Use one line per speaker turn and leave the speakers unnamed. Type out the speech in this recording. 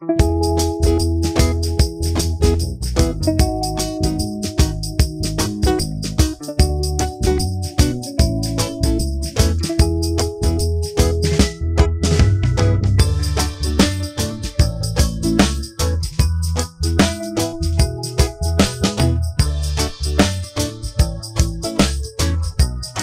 Bye.